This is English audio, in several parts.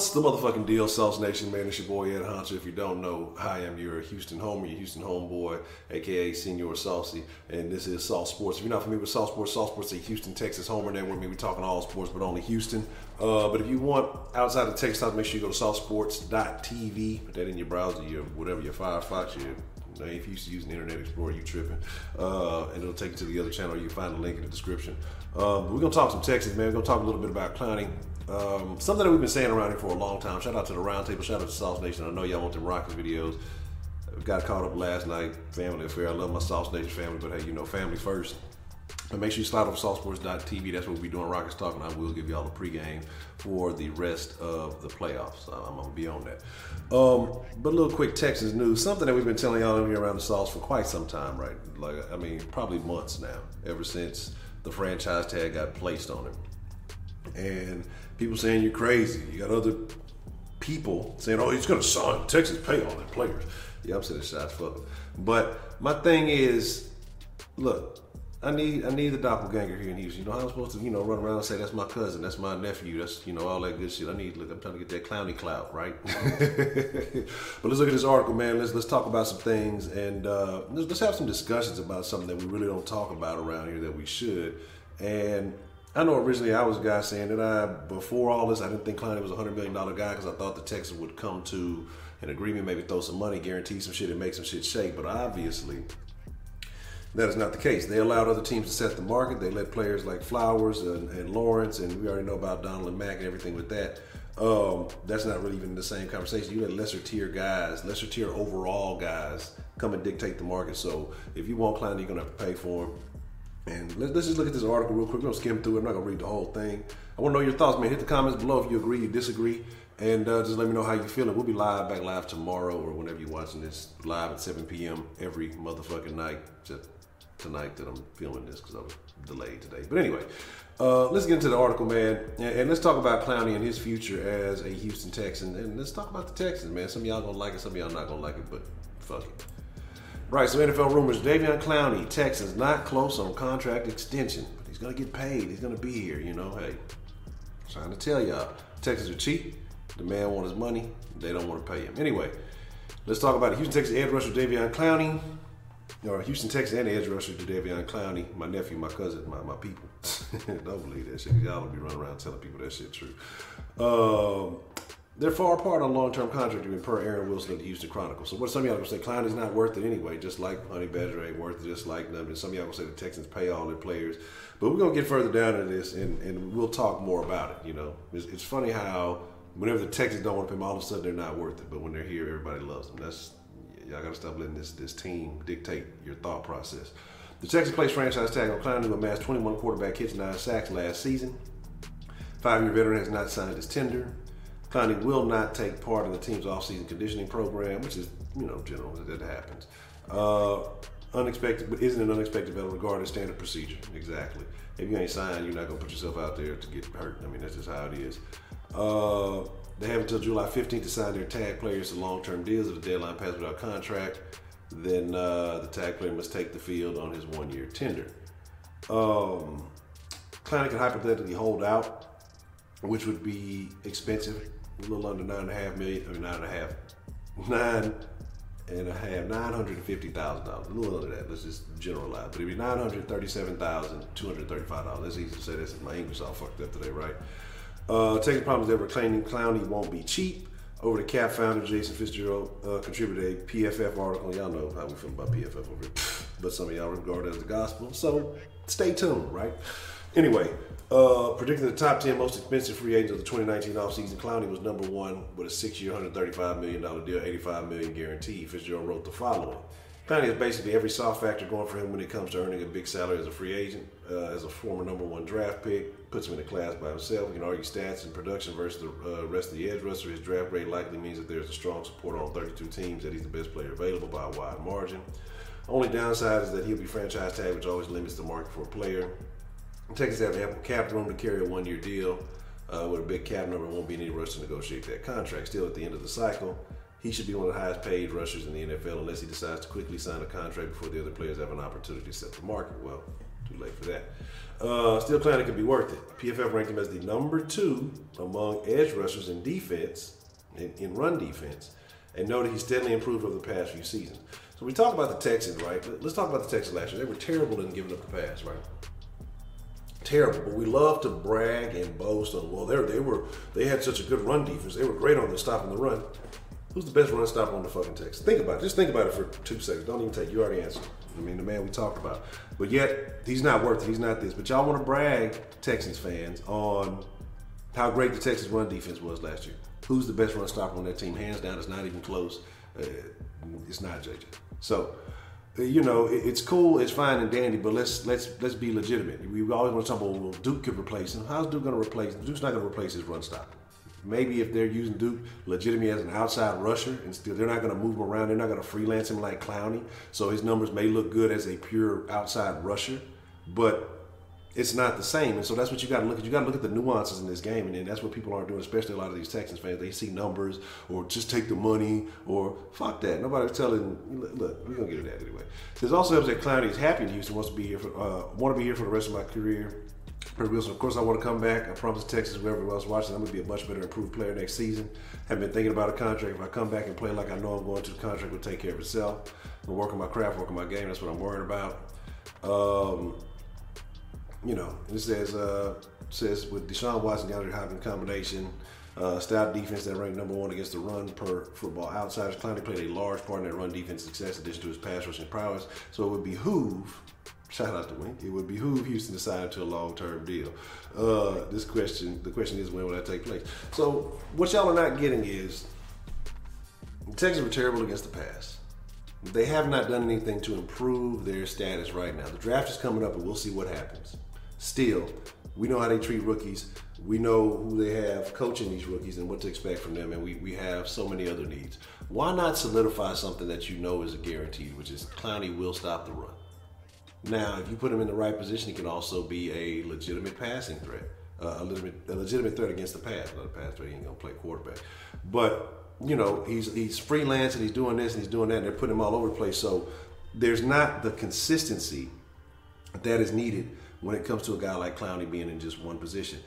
What's the motherfucking deal, Sauce Nation, man? It's your boy Ed Hunter. If you don't know, hi, I'm your Houston homer, your Houston homeboy, aka Senior Saucy, and this is Sauce Sports. If you're not familiar with Sauce Sports, Sauce Sports is a Houston, Texas homer. There with me, we're talking all sports, but only Houston. Uh, but if you want outside of Texas, make sure you go to saucesports.tv. Put that in your browser, your whatever, your Firefox, your if you used to use the Internet Explorer, you tripping. Uh, and it'll take you to the other channel. You find the link in the description. Um, we're gonna talk some Texas, man. We're gonna talk a little bit about Clowney. Um, something that we've been saying around here for a long time. Shout out to the Roundtable. Shout out to Sauce Nation. I know y'all want the Rockets videos. We got caught up last night. Family affair. I love my Sauce Nation family, but hey, you know, family first. But make sure you slide over saucesports.tv. That's what we'll be doing Rockets Talk, and I will give you all the pregame for the rest of the playoffs. I'm going to be on that. Um, but a little quick Texas news. Something that we've been telling y'all here around the sauce for quite some time, right? Like, I mean, probably months now, ever since the franchise tag got placed on him. And people saying you're crazy. You got other people saying, oh, he's going to sign. Texans pay all their players. Yeah, I'm saying shots fuck. But my thing is, look, I need I need the doppelganger here in Houston. You know how I'm supposed to, you know, run around and say that's my cousin, that's my nephew, that's you know all that good shit. I need look, I'm trying to get that Clowney clout, right? but let's look at this article, man. Let's let's talk about some things and uh, let's, let's have some discussions about something that we really don't talk about around here that we should. And I know originally I was a guy saying that I before all this I didn't think Clowney was a hundred million dollar guy because I thought the Texans would come to an agreement, maybe throw some money, guarantee some shit, and make some shit shake. But obviously that is not the case. They allowed other teams to set the market. They let players like Flowers and, and Lawrence, and we already know about Donald and Mack and everything with that. Um, that's not really even the same conversation. You let lesser tier guys, lesser tier overall guys come and dictate the market. So if you want Clowney, you're have to pay for him. And let's, let's just look at this article real quick. We're gonna skim through it. I'm not gonna read the whole thing. I want to know your thoughts, man. Hit the comments below if you agree, you disagree, and uh, just let me know how you feeling. We'll be live back live tomorrow or whenever you're watching this live at 7 p.m. every motherfucking night. Tonight that I'm filming this because I was delayed today. But anyway, uh, let's get into the article, man, and, and, let's talk about Clowney and his future as a Houston Texan, and let's talk about the Texans, man. Some of y'all gonna like it, some of y'all not gonna like it, but fuck it. Right, so NFL rumors: Jadeveon Clowney, Texans, not close on contract extension, but he's gonna get paid. He's gonna be here. You know, hey, trying to tell y'all, Texans are cheap. The man wants his money. They don't want to pay him. Anyway, let's talk about it. Houston Texans edge rusher Jadeveon Clowney Or Houston, Texas, and edge rusher Jadeveon Clowney, my nephew, my cousin, my, my people. Don't believe that shit. Y'all will be running around telling people that shit true. Um, they're far apart on long-term contract agreement per Aaron Wilson of the Houston Chronicle. So what some of y'all gonna say? Clowney's not worth it anyway. Just like Honey Badger ain't worth it. Just like them. And some of y'all gonna say the Texans pay all their players. But we're gonna get further down into this, and, and we'll talk more about it. You know, it's, it's funny how whenever the Texans don't want to pay them, all of a sudden they're not worth it. But when they're here, everybody loves them. That's Y'all got to stop letting this this team dictate your thought process. The Texans placed franchise tag on Clowney, who amassed 21 quarterback hits, nine sacks last season. Five-year veteran has not signed his tender. Clowney will not take part in the team's offseason conditioning program, which is, you know, general that happens. Uh, unexpected, but isn't an unexpected event regarding standard procedure. Exactly. If you ain't signed, you're not gonna put yourself out there to get hurt. I mean, that's just how it is. Uh, they have until July 15th to sign their tag players to long-term deals. If the deadline passes without contract, then uh, the tag player must take the field on his one-year tender. Um, can hypothetically hold out, which would be expensive, a little under nine and a half million, or nine and a half, nine and a half, nine hundred and fifty thousand dollars. A little under that. Let's just generalize, but it'd be nine hundred thirty-seven thousand two hundred thirty-five dollars. That's easy to say. This my English all fucked up today, right? Uh, Texas problems that were claiming Clowney won't be cheap. Over the cap founder Jason Fitzgerald uh, contributed a PFF article. Y'all know how we feel about PFF over here, but some of y'all regard it as the gospel. So stay tuned, right? Anyway, uh, predicting the top 10 most expensive free agents of the 2019 offseason, Clowney was number one with a six-year, $135 million deal, $85 million guarantee. Fitzgerald wrote the following. Clowney has basically every soft factor going for him when it comes to earning a big salary as a free agent. Uh, as a former number one draft pick, puts him in a class by himself. You can argue stats and production versus the uh, rest of the edge rusher. His draft grade likely means that there's a strong support on 32 teams that he's the best player available by a wide margin. Only downside is that he'll be franchise tag, which always limits the market for a player. Texans have ample cap room to carry a one-year deal. Uh, with a big cap number, won't be any rush to negotiate that contract. Still, at the end of the cycle, he should be one of the highest paid rushers in the NFL unless he decides to quickly sign a contract before the other players have an opportunity to set the market. Well, too late for that. Uh, still, Clowney could be worth it. PFF ranked him as the number two among edge rushers in defense, in, in run defense, and noted he steadily improved over the past few seasons. So we talk about the Texans, right? Let's talk about the Texans last year. They were terrible in giving up the pass, right? Terrible, but we love to brag and boast on. Well, they they were they had such a good run defense. They were great on the stop stopping the run. Who's the best run stopper on the fucking Texans? Think about it. Just think about it for two seconds. Don't even take. You already answered. I mean, the man we talked about. But yet, he's not worth it. He's not this. But y'all want to brag, Texans fans, on how great the Texans run defense was last year. Who's the best run stopper on that team? Hands down, it's not even close. Uh, it's not JJ. So, you know, it's cool, it's fine and dandy, but let's let's let's be legitimate. We always want to talk about well, Duke could replace him. How's Duke going to replace? Duke's not going to replace his run stopper. Maybe if they're using Duke legitimately as an outside rusher, and still they're not going to move him around. They're not going to freelance him like Clowney. So his numbers may look good as a pure outside rusher, but it's not the same. And so that's what you got to look at. You got to look at the nuances in this game, and, that's what people aren't doing, especially a lot of these Texans fans. They see numbers or just take the money or fuck that. Nobody's telling. Look, we're gonna get to that anyway. There's also evidence that Clowney is happy in Houston, wants to be here for, uh, want to be here for the rest of my career. Wilson, of course, I want to come back. I promise Texas, whoever else watching, I'm going to be a much better improved player next season. Have been thinking about a contract. If I come back and play like I know I'm going to, the contract will take care of itself. I'm working my craft, working my game. That's what I'm worried about. Um, you know, it says uh, says with Deshaun Watson, DeAndre Hopkins combination, uh, stout defense that ranked number one against the run per football outsiders. Clowney played a large part in that run defense success, in addition to his pass rushing prowess. So it would behoove shout out to Wink. It would behoove Houston to sign to a long term deal. Uh, this question, the question is when will that take place? So what y'all are not getting is the Texans were terrible against the pass. They have not done anything to improve their status right now. The draft is coming up, and we'll see what happens. Still, we know how they treat rookies. We know who they have coaching these rookies and what to expect from them, and we, we have so many other needs. Why not solidify something that you know is a guarantee, which is Clowney will stop the run? Now, if you put him in the right position, he can also be a legitimate passing threat, uh, a legitimate a legitimate threat against the pass. Not a pass threat; he ain't gonna play quarterback. But you know, he's he's freelance and he's doing this and he's doing that, and they're putting him all over the place. So there's not the consistency that is needed when it comes to a guy like Clowney being in just one position.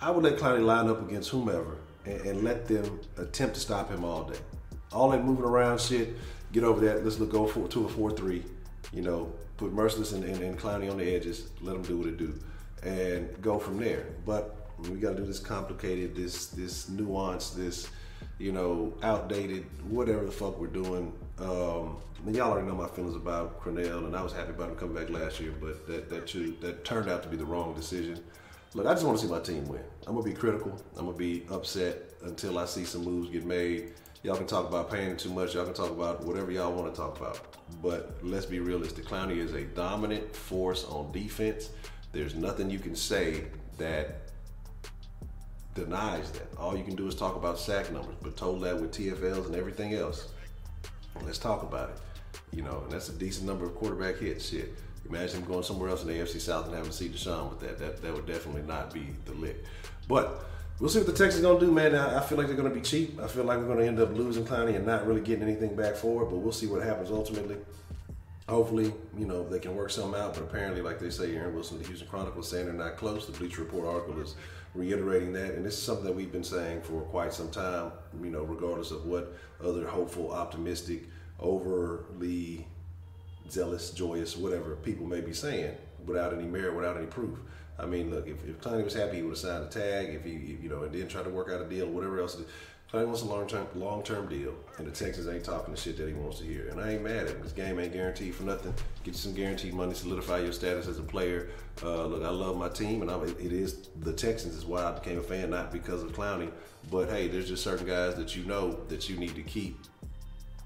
I would let Clowney line up against whomever and, and let them attempt to stop him all day. All that moving around shit, get over that. Let's look go for two or four three. You know, put Mercilus and, and, and Clowney on the edges, let them do what it do, and go from there. But we got to do this complicated, this this nuance, this you know outdated, whatever the fuck we're doing. Um, and y'all already know my feelings about Crennel, and I was happy about him coming back last year, but that that that turned out to be the wrong decision. Look, I just want to see my team win. I'm gonna be critical. I'm gonna be upset until I see some moves get made. Y'all can talk about paying too much. Y'all can talk about whatever y'all want to talk about. But let's be realistic. Clowney is a dominant force on defense. There's nothing you can say that denies that. All you can do is talk about sack numbers, but told that with TFLs and everything else. Let's talk about it. You know, and that's a decent number of quarterback hits. Shit. Imagine him going somewhere else in the AFC South and having to see Deshaun with that. That that would definitely not be the lick. But we'll see what the Texans gonna do, man. I, I feel like they're gonna be cheap. I feel like we're gonna end up losing Clowney and not really getting anything back for it. But we'll see what happens ultimately. Hopefully, you know, they can work something out. But apparently, like they say, Aaron Wilson, the Houston Chronicle, saying they're not close. The Bleacher Report article is reiterating that, and this is something that we've been saying for quite some time. You know, regardless of what other hopeful, optimistic, overly zealous, joyous, whatever people may be saying, without any merit, without any proof. I mean, look, if, if Clowney was happy, he would have signed a tag. If he, if, you know, and then try to work out a deal, whatever else. Clowney wants a long term, long term deal, and the Texans ain't talking the shit that he wants to hear. And I ain't mad at him. This game ain't guaranteed for nothing. Get you some guaranteed money, solidify your status as a player. Uh, look, I love my team, and I, it is the Texans is why I became a fan, not because of Clowney, but hey, there's just certain guys that you know that you need to keep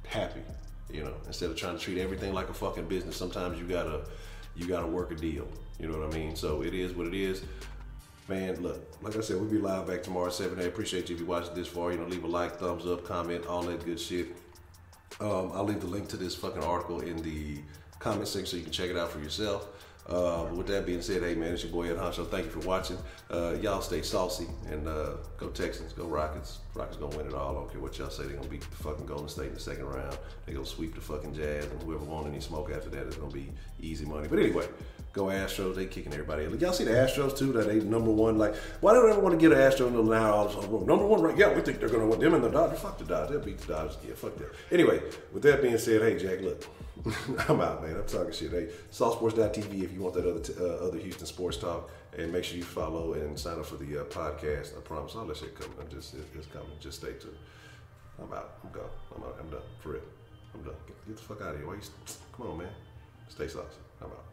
happy. You know, instead of trying to treat everything like a fucking business, sometimes you gotta you gotta work a deal. You know what I mean? So it is what it is. Man, look, like I said, we'll be live back tomorrow at 7 a.m. Appreciate you if you watched this far. You know, leave a like, thumbs up, comment, all that good shit. Um, I'll leave the link to this fucking article in the comment section so you can check it out for yourself. Uh, with that being said, hey man, it's your boy Ed Honcho. Thank you for watching. Uh, y'all stay saucy and uh, go Texans, go Rockets. Rockets gonna win it all. I don't care what y'all say. They're gonna beat the fucking Golden State in the second round. They gonna sweep the fucking Jazz, and whoever won any smoke after that is gonna be easy money. But anyway, Go Astros, they kicking everybody. Y'all see the Astros too? That they number one. Like, why don't everyone want to get an Astros now? All number one, right? Yeah, we think they're gonna win. Them and the Dodgers. Fuck the Dodgers. They'll beat the Dodgers. Yeah, fuck that. Anyway, with that being said, hey Jack, look, I'm out, man. I'm talking shit. Hey, SauceSports.tv if you want that other t- uh, other Houston sports talk, and make sure you follow and sign up for the uh, podcast. I promise all that shit coming. I'm just it, it's coming. Just stay tuned. I'm out. I'm gone. I'm out. I'm done. For real. I'm done. Get, get the fuck out of here. Why you, come on, man. Stay saucy. I'm out.